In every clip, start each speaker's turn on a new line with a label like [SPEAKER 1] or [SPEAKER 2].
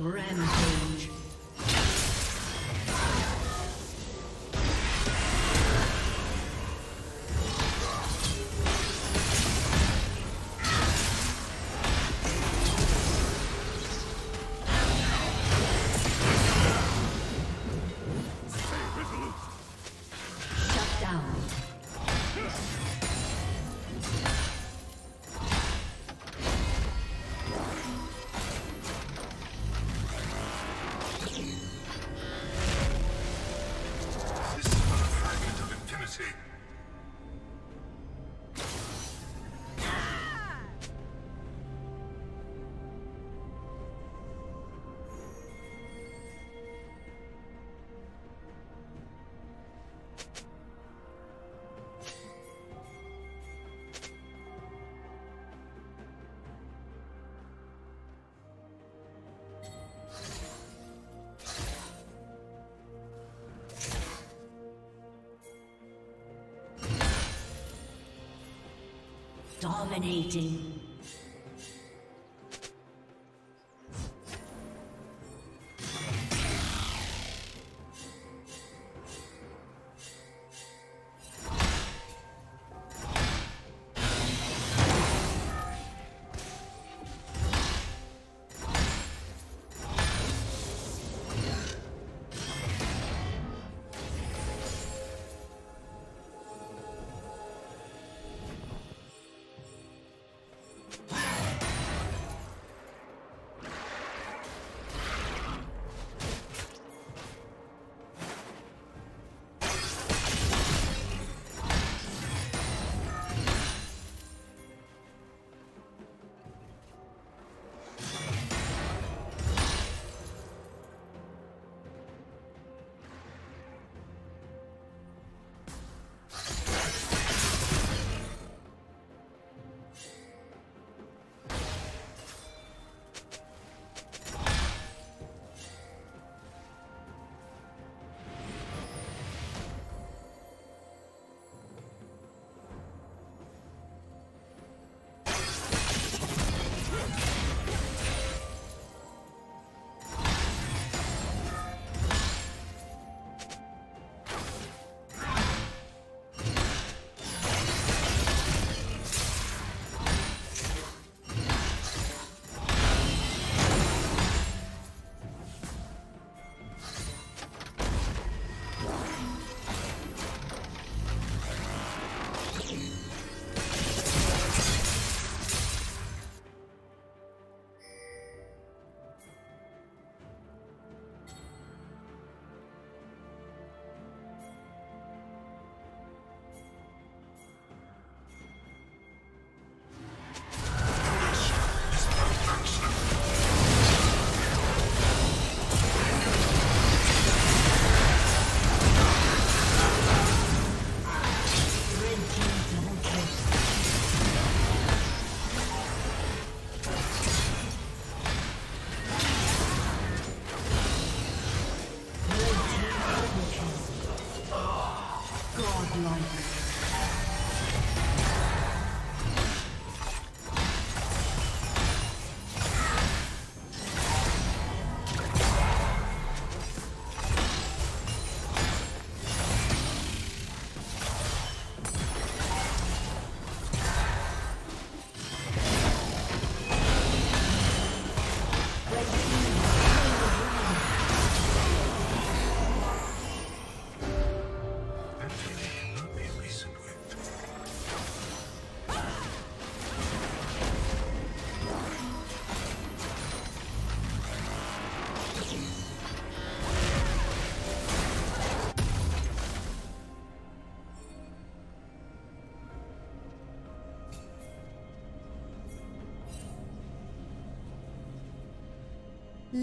[SPEAKER 1] Rampage.
[SPEAKER 2] Dominating.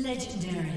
[SPEAKER 2] Legendary.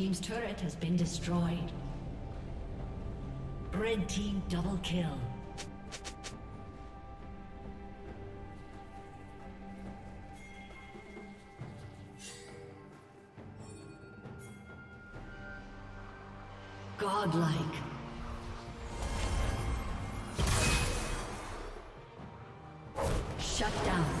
[SPEAKER 2] Team's turret has been destroyed. Red Team double kill. Godlike. Shut down.